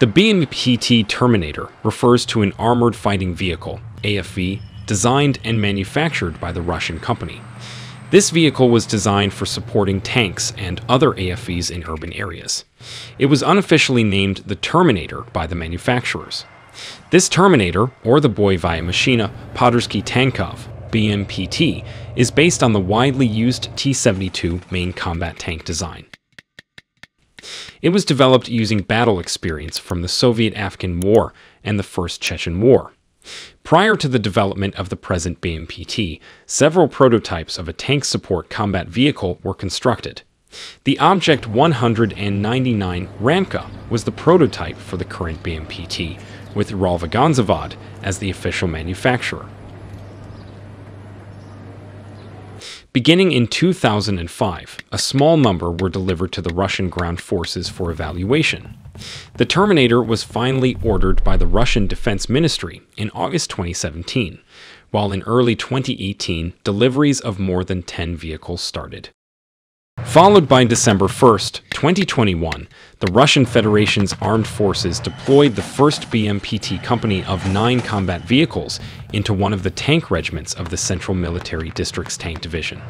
The BMPT Terminator refers to an armored fighting vehicle, AFV, designed and manufactured by the Russian company. This vehicle was designed for supporting tanks and other AFVs in urban areas. It was unofficially named the Terminator by the manufacturers. This Terminator, or the Boyevaya Mashina Podderzhki Tankov, BMPT, is based on the widely used T-72 main combat tank design. It was developed using battle experience from the Soviet-Afghan War and the First Chechen War. Prior to the development of the present BMPT, several prototypes of a tank support combat vehicle were constructed. The Object 199 Ramka was the prototype for the current BMPT, with Uralvagonzavod as the official manufacturer. Beginning in 2005, a small number were delivered to the Russian ground forces for evaluation. The Terminator was finally ordered by the Russian Defense Ministry in August 2017, while in early 2018, deliveries of more than 10 vehicles started. Followed by December 1, 2021, the Russian Federation's armed forces deployed the first BMPT company of nine combat vehicles into one of the tank regiments of the Central Military District's Tank Division.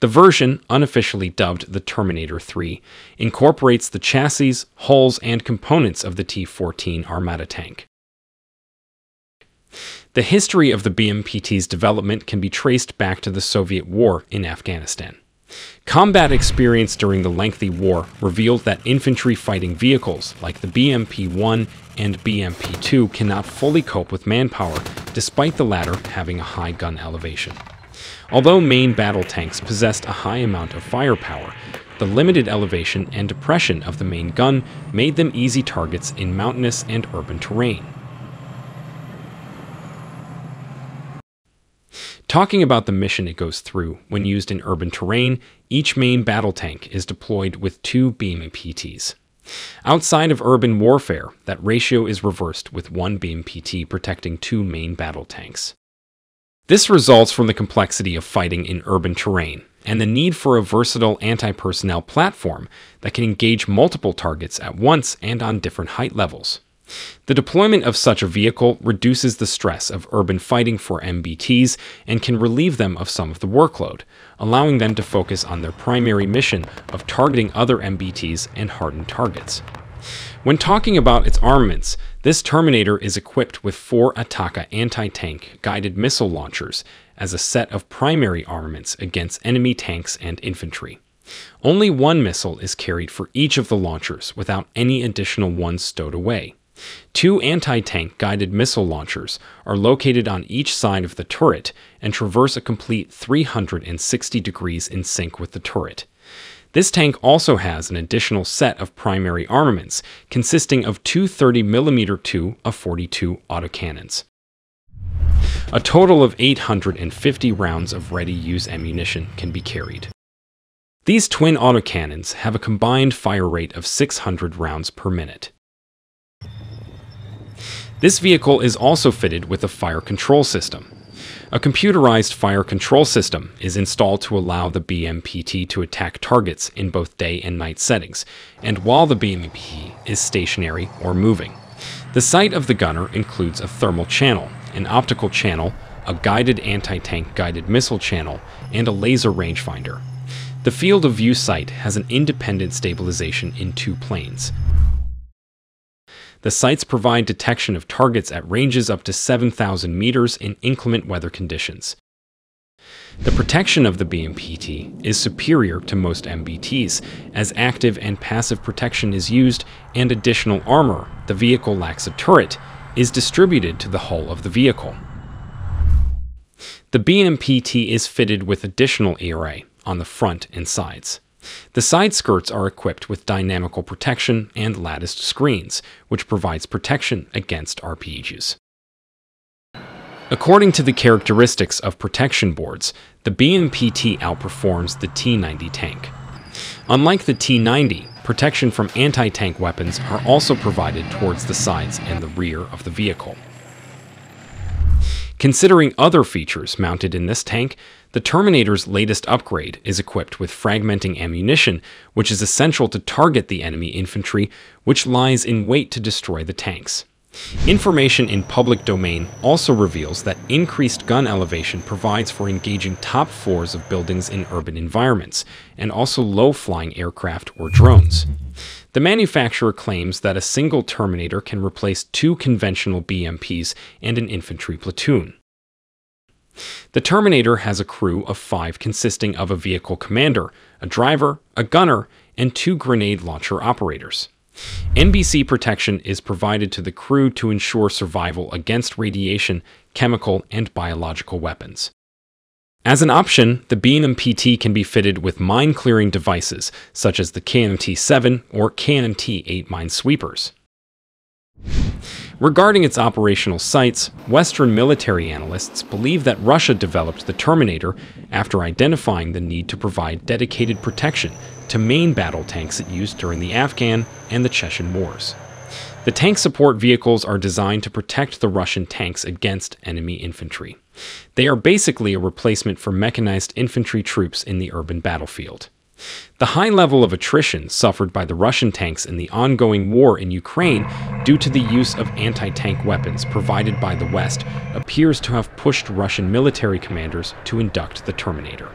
The version, unofficially dubbed the Terminator 3, incorporates the chassis, hulls, and components of the T 14 Armata tank. The history of the BMPT's development can be traced back to the Soviet war in Afghanistan. Combat experience during the lengthy war revealed that infantry fighting vehicles like the BMP 1 and BMP 2 cannot fully cope with manpower, despite the latter having a high gun elevation. Although main battle tanks possessed a high amount of firepower, the limited elevation and depression of the main gun made them easy targets in mountainous and urban terrain. Talking about the mission it goes through, when used in urban terrain, each main battle tank is deployed with two BMPTs. Outside of urban warfare, that ratio is reversed with one BMPT protecting two main battle tanks. This results from the complexity of fighting in urban terrain and the need for a versatile anti-personnel platform that can engage multiple targets at once and on different height levels. The deployment of such a vehicle reduces the stress of urban fighting for MBTs and can relieve them of some of the workload, allowing them to focus on their primary mission of targeting other MBTs and hardened targets. When talking about its armaments, this Terminator is equipped with four Ataka anti-tank guided missile launchers as a set of primary armaments against enemy tanks and infantry. Only one missile is carried for each of the launchers without any additional ones stowed away. Two anti-tank guided missile launchers are located on each side of the turret and traverse a complete 360 degrees in sync with the turret. This tank also has an additional set of primary armaments, consisting of two 30mm 2A42 autocannons. A total of 850 rounds of ready-use ammunition can be carried. These twin autocannons have a combined fire rate of 600 rounds per minute. This vehicle is also fitted with a fire control system. A computerized fire control system is installed to allow the BMPT to attack targets in both day and night settings, and while the BMP is stationary or moving. The sight of the gunner includes a thermal channel, an optical channel, a guided anti-tank guided missile channel, and a laser rangefinder. The field of view sight has an independent stabilization in two planes, the sights provide detection of targets at ranges up to 7,000 meters in inclement weather conditions. The protection of the BMPT is superior to most MBTs, as active and passive protection is used and additional armor, the vehicle lacks a turret, is distributed to the hull of the vehicle. The BMPT is fitted with additional ERA on the front and sides. The side skirts are equipped with dynamical protection and latticed screens, which provides protection against RPGs. According to the characteristics of protection boards, the BMPT outperforms the T90 tank. Unlike the T90, protection from anti-tank weapons are also provided towards the sides and the rear of the vehicle. Considering other features mounted in this tank, the Terminator's latest upgrade is equipped with fragmenting ammunition, which is essential to target the enemy infantry, which lies in wait to destroy the tanks. Information in public domain also reveals that increased gun elevation provides for engaging top floors of buildings in urban environments, and also low-flying aircraft or drones. The manufacturer claims that a single Terminator can replace two conventional BMPs and an infantry platoon. The Terminator has a crew of five consisting of a vehicle commander, a driver, a gunner, and two grenade launcher operators. NBC protection is provided to the crew to ensure survival against radiation, chemical, and biological weapons. As an option, the BMPT can be fitted with mine-clearing devices, such as the KNMT-7 or KNMT-8 minesweepers. Regarding its operational sites, Western military analysts believe that Russia developed the Terminator after identifying the need to provide dedicated protection to main battle tanks it used during the Afghan and the Chechen wars. The tank support vehicles are designed to protect the Russian tanks against enemy infantry. They are basically a replacement for mechanized infantry troops in the urban battlefield. The high level of attrition suffered by the Russian tanks in the ongoing war in Ukraine due to the use of anti-tank weapons provided by the West appears to have pushed Russian military commanders to induct the Terminator.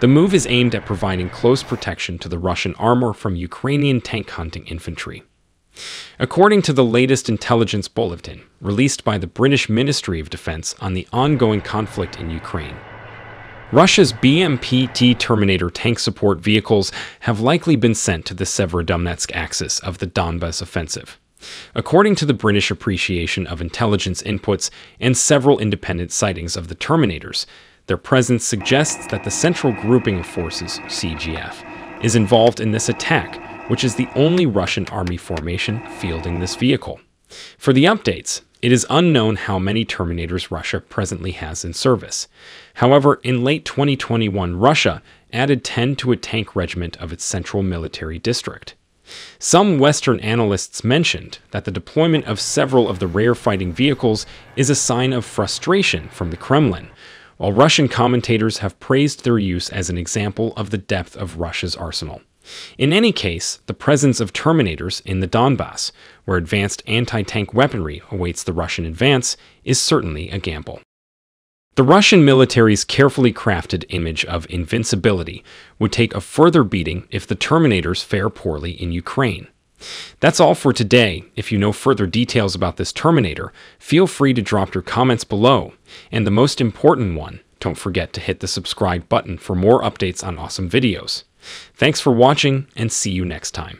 The move is aimed at providing close protection to the Russian armor from Ukrainian tank hunting infantry. According to the latest intelligence bulletin released by the British Ministry of Defense on the ongoing conflict in Ukraine, Russia's BMP-T Terminator tank support vehicles have likely been sent to the Severodonetsk axis of the Donbas offensive. According to the British Appreciation of Intelligence Inputs and several independent sightings of the Terminators, their presence suggests that the Central Grouping of Forces, CGF, is involved in this attack, which is the only Russian army formation fielding this vehicle. For the updates, it is unknown how many Terminators Russia presently has in service. However, in late 2021, Russia added 10 to a tank regiment of its central military district. Some Western analysts mentioned that the deployment of several of the rare fighting vehicles is a sign of frustration from the Kremlin, while Russian commentators have praised their use as an example of the depth of Russia's arsenal. In any case, the presence of Terminators in the Donbass, where advanced anti-tank weaponry awaits the Russian advance, is certainly a gamble. The Russian military's carefully crafted image of invincibility would take a further beating if the Terminators fare poorly in Ukraine. That's all for today. If you know further details about this Terminator, feel free to drop your comments below. And the most important one, don't forget to hit the subscribe button for more updates on awesome videos. Thanks for watching and see you next time.